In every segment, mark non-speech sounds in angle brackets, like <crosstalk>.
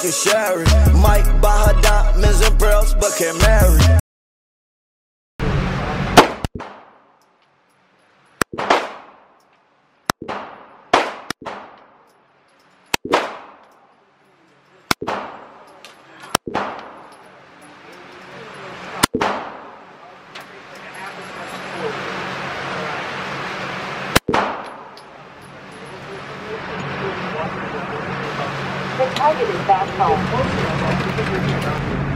can share it. Might buy her diamonds and pearls, but can't marry. Target is back home.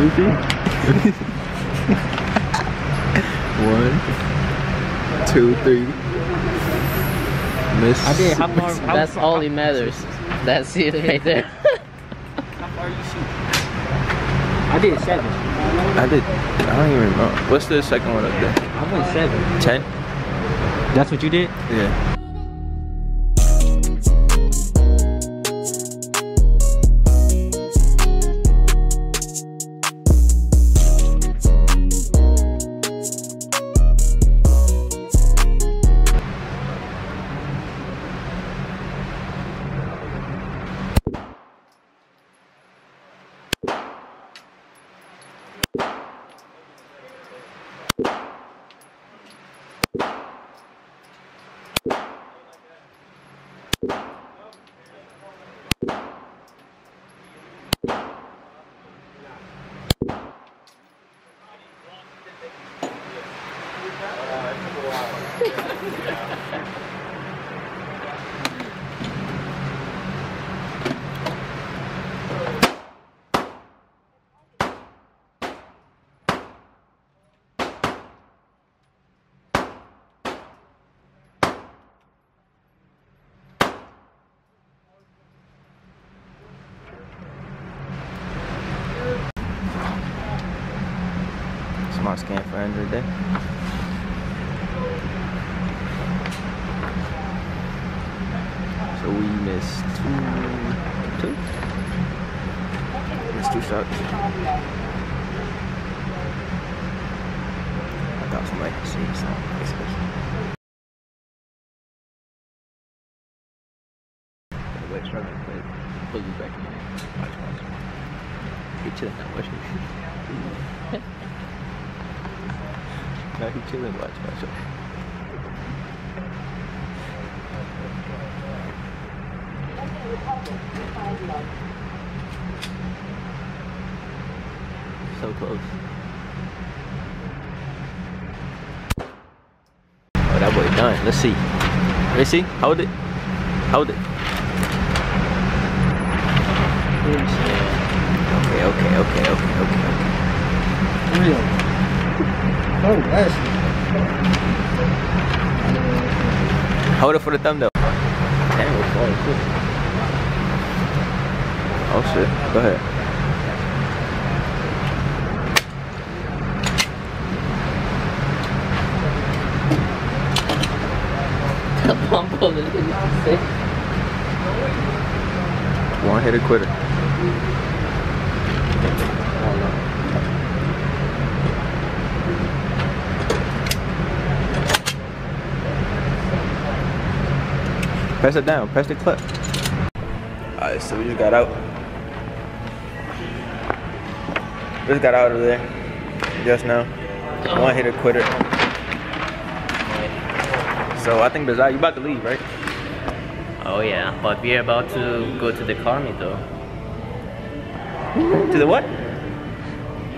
Lucy? One, two, three. Miss. I did. How far? How That's far, all it matters. That's it right there. How far you shoot? I did seven. I did. I don't even know. What's the second one up there? I went seven. Ten? That's what you did? Yeah. Smart scan for Android day. Missed two, two? Missed two shots. I somebody could see something. Wait, struggling to play. Pull you back in. Watch, watch. He chilling now, watch <laughs> me. No, he chilling, watch, watch, watch. So close. Oh, that boy done. Let's see. Let's see. Hold it. Hold it. Okay, okay, okay, okay, okay, okay. Real. Oh, that's Hold it for the thumbnail. Damn, we're falling shit. Oh shit. Go ahead. I'm pulling it. One hitter quitter. Press it down. Press the clip. Alright, so we just got out. Just got out of there. Just now. One hitter quitter. So I think Bizarre, you about to leave, right? Oh yeah, but we're about to go to the car meet though. To the what?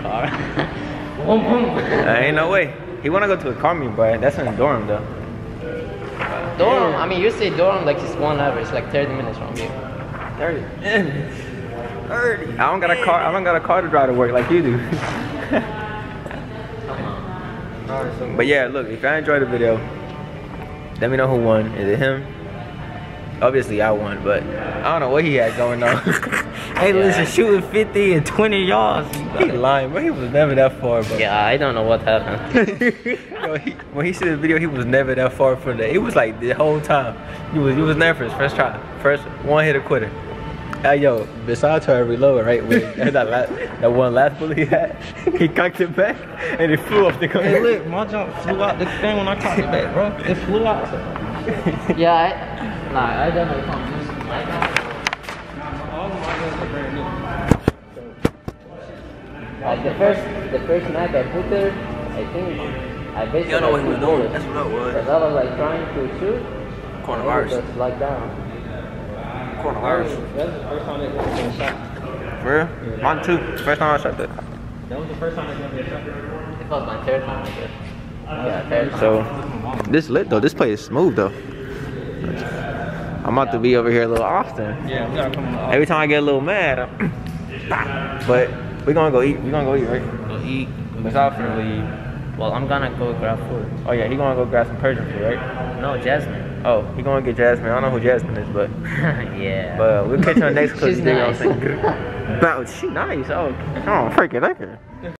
Car. <laughs> Uh, ain't no way. He wanna go to a car meet, but that's in Durham though. Durham. I mean, you say Durham like it's one hour. It's like 30 minutes from here. 30. <laughs> early. I don't got a car. I don't got a car to drive to work like you do. <laughs> but yeah, look. If I enjoyed the video, let me know who won. Is it him? Obviously, I won, but I don't know what he had going on. <laughs> Hey, listen, shooting 50 and 20 yards. he lying, but He was never that far, bro. Yeah, I don't know what happened. <laughs> Yo, he, when he said the video, he was never that far from that. It was like the whole time. He was he was nervous. First try, first one hit a quitter. Hey yo, besides her reload, right? When <laughs> that last, that one last bullet he had, <laughs> he cocked it back and it flew off the gun. Hey, look, my jump flew out the thing when I cocked it back, bro. It flew out. yeah, I, nah, I don't know if I'm just like All of my are brand new. Like the first, the first night I put there, I think I basically. You don't know what he was doing. That's what it was. Cause I was like trying to shoot. Coronavirus. and it Just like down. Coronavirus. That's the first time that gun been shot. For real? Mine too. First time I shot that. That was the first time that gun been shot. It was my third time, I guess. Yeah, third time. So this lit though. This place is smooth though. I'm about to be over here a little often. Yeah, we gotta come on. Every time I get a little mad, I'm <clears throat> but we gonna go eat. We gonna go eat, right? Go eat. It's out for leave. Well, I'm gonna go grab food. Oh yeah, he gonna go grab some Persian food, right? No, Jasmine. Oh, he gonna get Jasmine. I don't know who Jasmine is, but <laughs> yeah. but we'll catch you on the next <laughs> clip. She's You dig what I'm nice. <laughs> But she nice. Oh, oh, freaking like her.